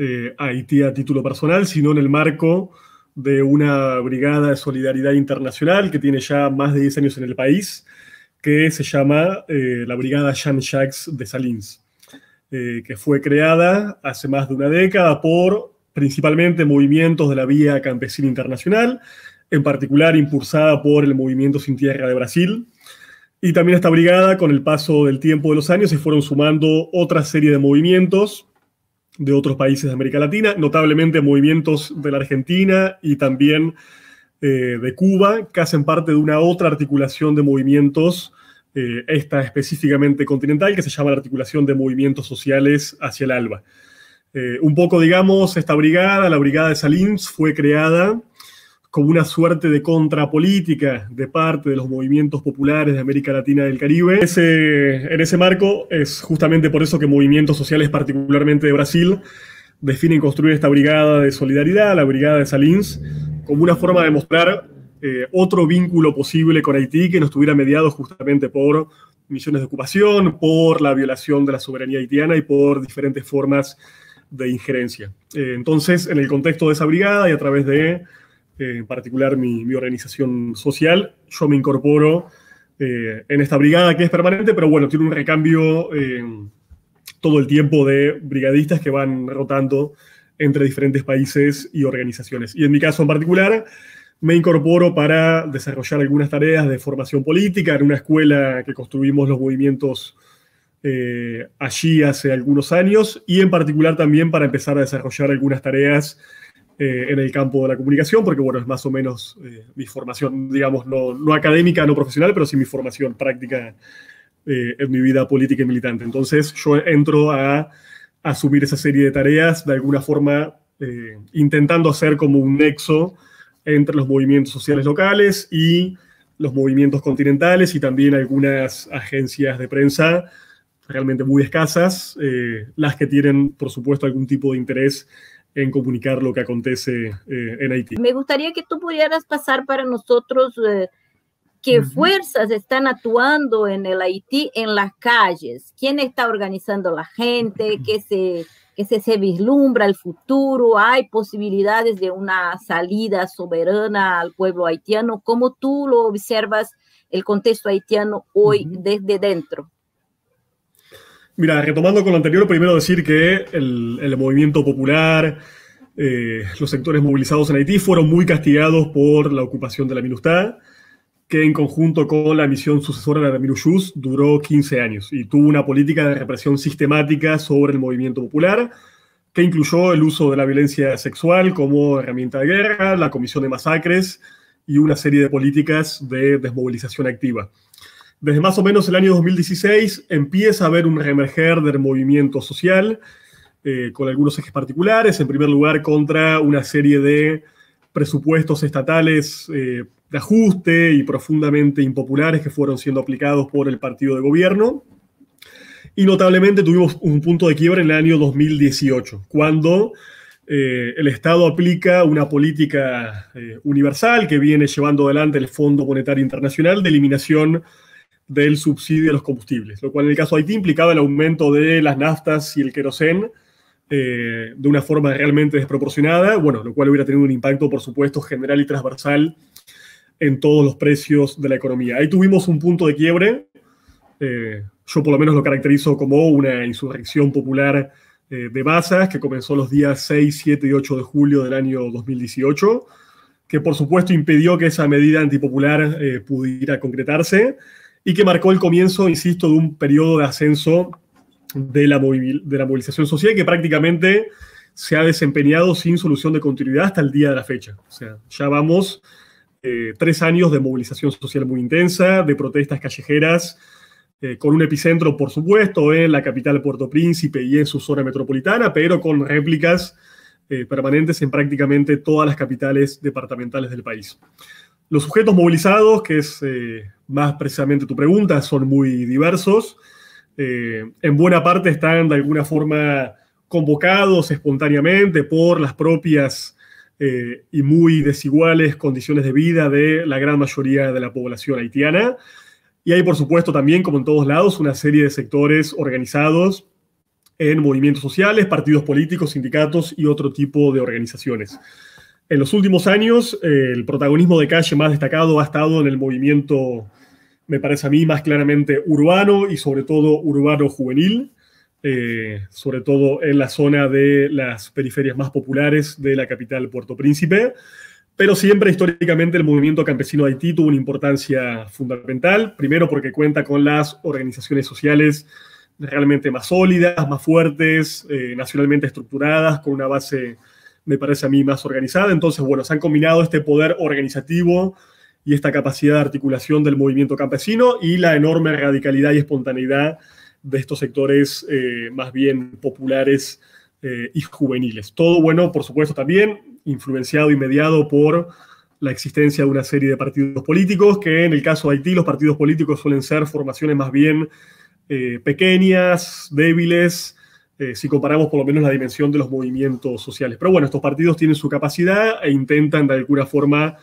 eh, a Haití a título personal, sino en el marco de una brigada de solidaridad internacional que tiene ya más de 10 años en el país, que se llama eh, la Brigada Jean-Jacques de Salins, eh, que fue creada hace más de una década por principalmente movimientos de la Vía Campesina Internacional, en particular impulsada por el Movimiento Sin Tierra de Brasil. Y también esta brigada, con el paso del tiempo de los años, se fueron sumando otra serie de movimientos de otros países de América Latina, notablemente movimientos de la Argentina y también eh, de Cuba, que hacen parte de una otra articulación de movimientos, eh, esta específicamente continental, que se llama la articulación de movimientos sociales hacia el ALBA. Eh, un poco, digamos, esta brigada, la brigada de Salins, fue creada como una suerte de contrapolítica de parte de los movimientos populares de América Latina y del Caribe. En ese marco es justamente por eso que movimientos sociales, particularmente de Brasil, definen construir esta brigada de solidaridad, la brigada de Salins, como una forma de mostrar eh, otro vínculo posible con Haití que no estuviera mediado justamente por misiones de ocupación, por la violación de la soberanía haitiana y por diferentes formas de injerencia. Eh, entonces, en el contexto de esa brigada y a través de en particular mi, organización social. Yo me incorporo eh, en esta brigada que es permanente, pero bueno, tiene un recambio eh, todo el tiempo de brigadistas que van rotando entre diferentes países y organizaciones. Y en mi caso en particular, me incorporo para desarrollar algunas tareas de formación política en una escuela que construimos los movimientos eh, allí hace algunos años y en particular también para empezar a desarrollar algunas tareas eh, en el campo de la comunicación, porque bueno, es más o menos eh, mi formación, digamos, no, no, académica, no profesional, pero sí mi formación práctica eh, en mi vida política y militante. Entonces yo entro a, asumir esa serie de tareas, de alguna forma intentando hacer como un nexo entre los movimientos sociales locales y los movimientos continentales y también algunas agencias de prensa realmente muy escasas, las que tienen, por supuesto, algún tipo de interés en comunicar lo que acontece eh, en Haití. Me gustaría que tú pudieras pasar para nosotros eh, qué fuerzas están actuando en el Haití en las calles, quién está organizando la gente, qué se, qué se, se vislumbra el futuro, hay posibilidades de una salida soberana al pueblo haitiano, cómo tú lo observas el contexto haitiano hoy desde dentro. Mira, retomando con lo anterior, primero decir que el, movimiento popular, eh, los sectores movilizados en Haití fueron muy castigados por la ocupación de la MINUSTAH, que en conjunto con la misión sucesora de la MINUSHUS duró 15 años y tuvo una política de represión sistemática sobre el movimiento popular, que incluyó el uso de la violencia sexual como herramienta de guerra, la comisión de masacres y una serie de políticas de desmovilización activa. Desde más o menos el año 2016 empieza a haber un reemerger del movimiento social eh, con algunos ejes particulares. En primer lugar, contra una serie de presupuestos estatales eh, de ajuste y profundamente impopulares que fueron siendo aplicados por el partido de gobierno. Y notablemente tuvimos un punto de quiebra en el año 2018, cuando eh, el Estado aplica una política universal que viene llevando adelante el Fondo Monetario Internacional de eliminación del subsidio a los combustibles, lo cual en el caso de Haití implicaba el aumento de las naftas y el querosén eh, de una forma realmente desproporcionada, bueno, lo cual hubiera tenido un impacto, por supuesto, general y transversal en todos los precios de la economía. Ahí tuvimos un punto de quiebre, eh, yo por lo menos lo caracterizo como una insurrección popular eh, de masas que comenzó los días 6, 7 y 8 de julio del año 2018, que por supuesto impidió que esa medida antipopular pudiera concretarse y que marcó el comienzo, insisto, de un periodo de ascenso de la, movilización social que prácticamente se ha desempeñado sin solución de continuidad hasta el día de la fecha. O sea, ya vamos eh, tres años de movilización social muy intensa, de protestas callejeras, eh, con un epicentro, por supuesto, en la capital Puerto Príncipe y en su zona metropolitana, pero con réplicas eh, permanentes en prácticamente todas las capitales departamentales del país. Los sujetos movilizados, que es más precisamente tu pregunta, son muy diversos. Eh, en buena parte están de alguna forma convocados espontáneamente por las propias eh, y muy desiguales condiciones de vida de la gran mayoría de la población haitiana. Y hay, por supuesto, también, como en todos lados, una serie de sectores organizados en movimientos sociales, partidos políticos, sindicatos y otro tipo de organizaciones. En los últimos años, eh, el protagonismo de calle más destacado ha estado en el movimiento, me parece a mí, más claramente urbano y sobre todo urbano juvenil, eh, sobre todo en la zona de las periferias más populares de la capital Puerto Príncipe. Pero siempre históricamente el movimiento campesino de Haití tuvo una importancia fundamental, primero porque cuenta con las organizaciones sociales realmente más sólidas, más fuertes, eh, nacionalmente estructuradas, con una base me parece a mí más organizada. Entonces, bueno, se han combinado este poder organizativo y esta capacidad de articulación del movimiento campesino y la enorme radicalidad y espontaneidad de estos sectores eh, más bien populares eh, y juveniles. Todo bueno, por supuesto, también influenciado y mediado por la existencia de una serie de partidos políticos, que en el caso de Haití los partidos políticos suelen ser formaciones más bien eh, pequeñas, débiles, si comparamos por lo menos la dimensión de los movimientos sociales. Pero bueno, estos partidos tienen su capacidad e intentan de alguna forma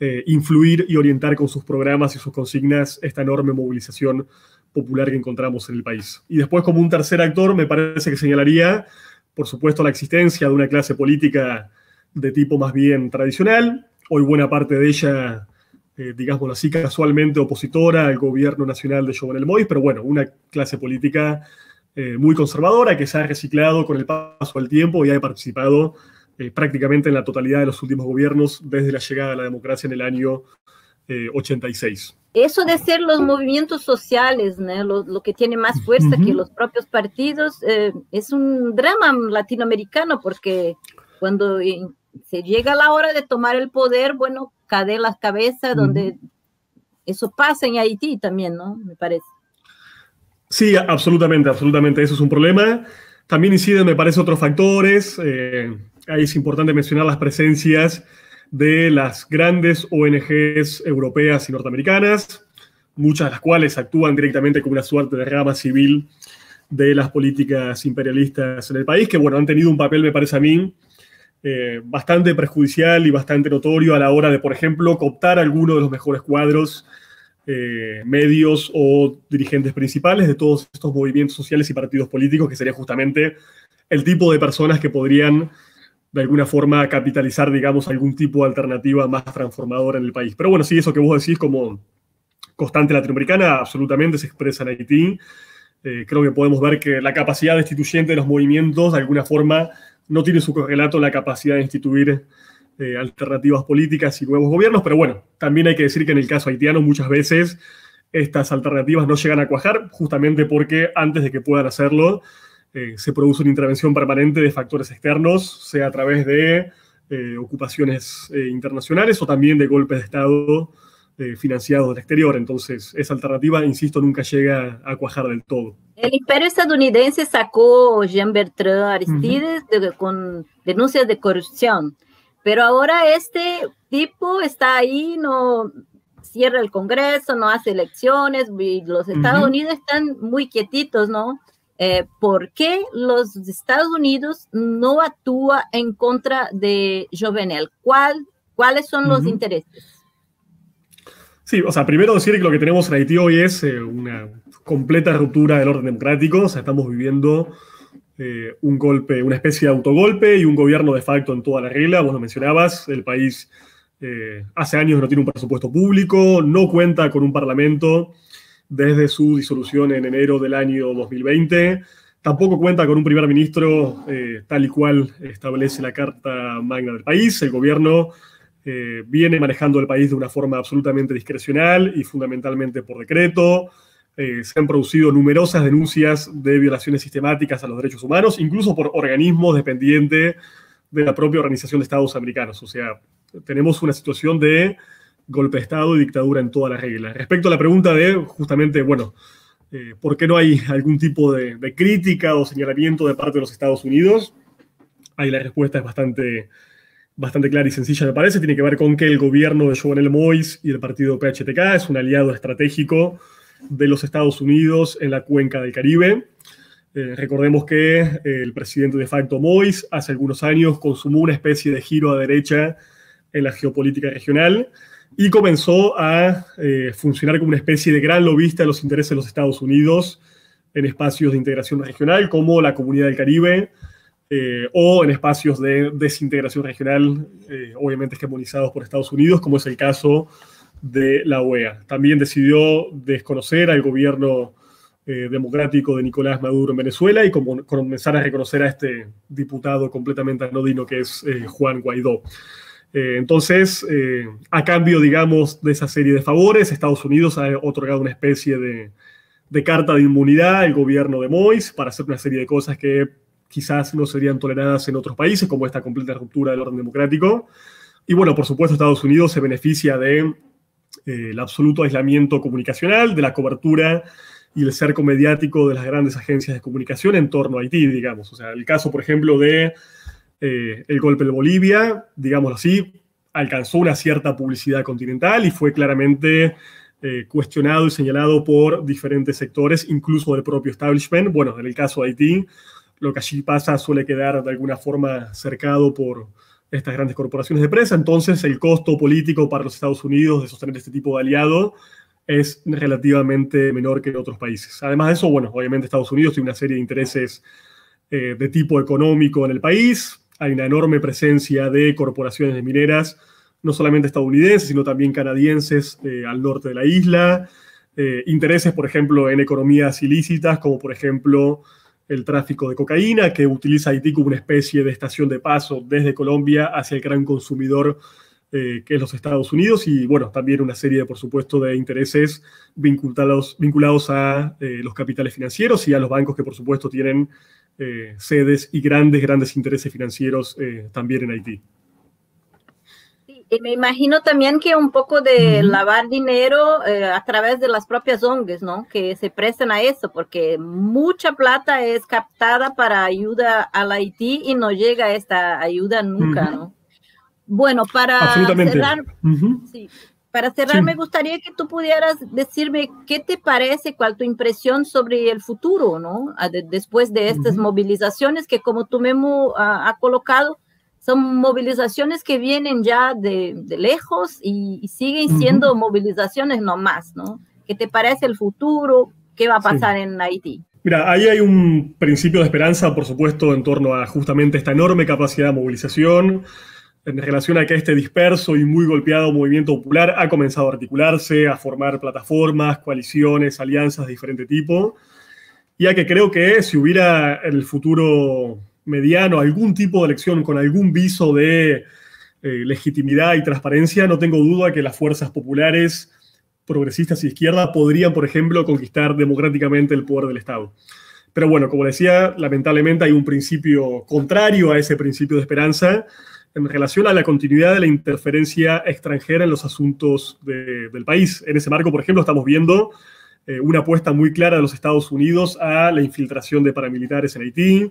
eh, influir y orientar con sus programas y sus consignas esta enorme movilización popular que encontramos en el país. Y después, como un tercer actor, me parece que señalaría, por supuesto, la existencia de una clase política de tipo más bien tradicional. Hoy buena parte de ella, eh, digámoslo así, casualmente opositora al gobierno nacional de Jovenel Moïse, pero bueno, una clase política eh, muy conservadora que se ha reciclado con el paso del tiempo y ha participado eh, prácticamente en la totalidad de los últimos gobiernos desde la llegada de la democracia en el año 86. Eh, Eso de ser los movimientos sociales, lo, que tiene más fuerza que los propios partidos, es un drama latinoamericano porque cuando se llega la hora de tomar el poder, bueno, cae las cabezas, donde eso pasa en Haití también, ¿no? Me parece. Sí, absolutamente, absolutamente. Eso es un problema. También inciden, me parece, otros factores. Eh, ahí es importante mencionar las presencias de las grandes ONGs europeas y norteamericanas, muchas de las cuales actúan directamente como una suerte de rama civil de las políticas imperialistas en el país, que bueno, han tenido un papel, me parece a mí, eh, bastante perjudicial y bastante notorio a la hora de, por ejemplo, cooptar algunos de los mejores cuadros eh, medios o dirigentes principales de todos estos movimientos sociales y partidos políticos, que sería justamente el tipo de personas que podrían de alguna forma capitalizar, digamos, algún tipo de alternativa más transformadora en el país. Pero bueno, sí, eso que vos decís como constante latinoamericana, absolutamente se expresa en Haití. Eh, creo que podemos ver que la capacidad destituyente de los movimientos, de alguna forma, no tiene su correlato la capacidad de instituir eh, alternativas políticas y nuevos gobiernos, pero bueno, también hay que decir que en el caso haitiano muchas veces estas alternativas no llegan a cuajar justamente porque antes de que puedan hacerlo eh, se produce una intervención permanente de factores externos, sea a través de eh, ocupaciones internacionales o también de golpes de Estado financiados del exterior. Entonces, esa alternativa, insisto, nunca llega a cuajar del todo. El imperio estadounidense sacó Jean Bertrand Aristides con denuncias de corrupción. Pero ahora este tipo está ahí, no cierra el Congreso, no hace elecciones, y los Estados Unidos están muy quietitos, ¿no? Eh, ¿Por qué los Estados Unidos no actúa en contra de Jovenel? ¿Cuál, ¿Cuáles son los intereses? Sí, o sea, primero decir que lo que tenemos en Haití hoy es eh, una completa ruptura del orden democrático, o sea, estamos viviendo eh, un golpe, una especie de autogolpe y un gobierno de facto en toda la regla. Vos lo mencionabas, el país eh, hace años no tiene un presupuesto público, no cuenta con un parlamento desde su disolución en enero del año 2020. Tampoco cuenta con un primer ministro eh, tal y cual establece la Carta Magna del país. El gobierno viene manejando el país de una forma absolutamente discrecional y fundamentalmente por decreto. Eh, se han producido numerosas denuncias de violaciones sistemáticas a los derechos humanos, incluso por organismos dependientes de la propia Organización de Estados Americanos. O sea, tenemos una situación de golpe de Estado y dictadura en toda la regla. Respecto a la pregunta de, justamente, bueno, eh, ¿por qué no hay algún tipo de, crítica o señalamiento de parte de los Estados Unidos? Ahí la respuesta es bastante, bastante clara y sencilla, me parece. Tiene que ver con que el gobierno de Jovenel Moïse y el partido PHTK es un aliado estratégico de los Estados Unidos en la cuenca del Caribe. Eh, recordemos que eh, el presidente de facto Moïse hace algunos años consumó una especie de giro a derecha en la geopolítica regional y comenzó a eh, funcionar como una especie de gran lobista de los intereses de los Estados Unidos en espacios de integración regional como la Comunidad del Caribe eh, o en espacios de desintegración regional, eh, obviamente hegemonizados por Estados Unidos, como es el caso de la OEA. También decidió desconocer al gobierno democrático de Nicolás Maduro en Venezuela y comenzar a reconocer a este diputado completamente anodino que es Juan Guaidó. Entonces, a cambio, digamos, de esa serie de favores, Estados Unidos ha otorgado una especie de, carta de inmunidad al gobierno de Mois para hacer una serie de cosas que quizás no serían toleradas en otros países, como esta completa ruptura del orden democrático. Y bueno, por supuesto, Estados Unidos se beneficia de eh, absoluto aislamiento comunicacional, de la cobertura y el cerco mediático de las grandes agencias de comunicación en torno a Haití, digamos. O sea, el caso, por ejemplo, de eh, el golpe de Bolivia, digámoslo así, alcanzó una cierta publicidad continental y fue claramente eh, cuestionado y señalado por diferentes sectores, incluso del propio establishment. Bueno, en el caso de Haití, lo que allí pasa suele quedar de alguna forma cercado por estas grandes corporaciones de prensa, entonces el costo político para los Estados Unidos de sostener este tipo de aliado es relativamente menor que en otros países. Además de eso, bueno, obviamente Estados Unidos tiene una serie de intereses eh, de tipo económico en el país, hay una enorme presencia de corporaciones mineras no solamente estadounidenses, sino también canadienses eh, al norte de la isla, eh, intereses, por ejemplo, en economías ilícitas, como por ejemplo el tráfico de cocaína, que utiliza Haití como una especie de estación de paso desde Colombia hacia el gran consumidor eh, que es los Estados Unidos, y bueno, también una serie, por supuesto, de intereses vinculados, vinculados a los capitales financieros y a los bancos que, por supuesto, tienen sedes y grandes, grandes intereses financieros también en Haití. Y me imagino también que un poco de lavar dinero eh, a través de las propias ONGs, ¿no? Que se prestan a eso, porque mucha plata es captada para ayuda al Haití y no llega esta ayuda nunca, ¿no? Bueno, para cerrar, para cerrar me gustaría que tú pudieras decirme qué te parece, cuál tu impresión sobre el futuro, ¿no? después de estas movilizaciones que como tú mismo ha colocado, son movilizaciones que vienen ya de, lejos y, siguen siendo movilizaciones nomás, ¿no? ¿Qué te parece el futuro? ¿Qué va a pasar en Haití? Mira, ahí hay un principio de esperanza, por supuesto, en torno a justamente esta enorme capacidad de movilización, en relación a que este disperso y muy golpeado movimiento popular ha comenzado a articularse, a formar plataformas, coaliciones, alianzas de diferente tipo, y a que creo que si hubiera en el futuro mediano, algún tipo de elección con algún viso de eh, legitimidad y transparencia, no tengo duda que las fuerzas populares, progresistas y izquierda podrían, por ejemplo, conquistar democráticamente el poder del Estado. Pero bueno, como decía, lamentablemente hay un principio contrario a ese principio de esperanza en relación a la continuidad de la interferencia extranjera en los asuntos del país. En ese marco, por ejemplo, estamos viendo eh, una apuesta muy clara de los Estados Unidos a la infiltración de paramilitares en Haití,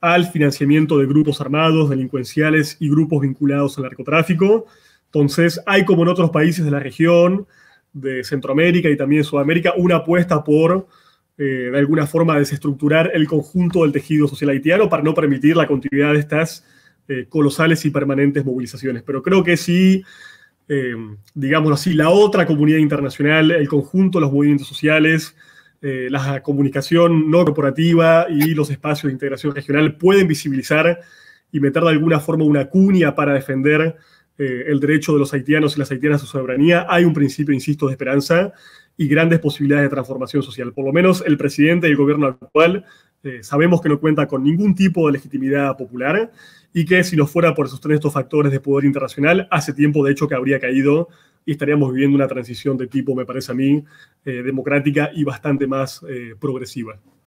al financiamiento de grupos armados, delincuenciales y grupos vinculados al narcotráfico. Entonces, hay como en otros países de la región, de Centroamérica y también Sudamérica, una apuesta por, eh, de alguna forma, desestructurar el conjunto del tejido social haitiano para no permitir la continuidad de estas eh, colosales y permanentes movilizaciones. Pero creo que sí, eh, digamos así, la otra comunidad internacional, el conjunto de los movimientos sociales, eh, la comunicación no corporativa y los espacios de integración regional pueden visibilizar y meter de alguna forma una cuña para defender el derecho de los haitianos y las haitianas a su soberanía. Hay un principio, insisto, de esperanza y grandes posibilidades de transformación social. Por lo menos el presidente y el gobierno actual eh, sabemos que no cuenta con ningún tipo de legitimidad popular y que si no fuera por sostener estos factores de poder internacional, hace tiempo de hecho que habría caído y estaríamos viviendo una transición de tipo, me parece a mí, eh, democrática y bastante más eh, progresiva.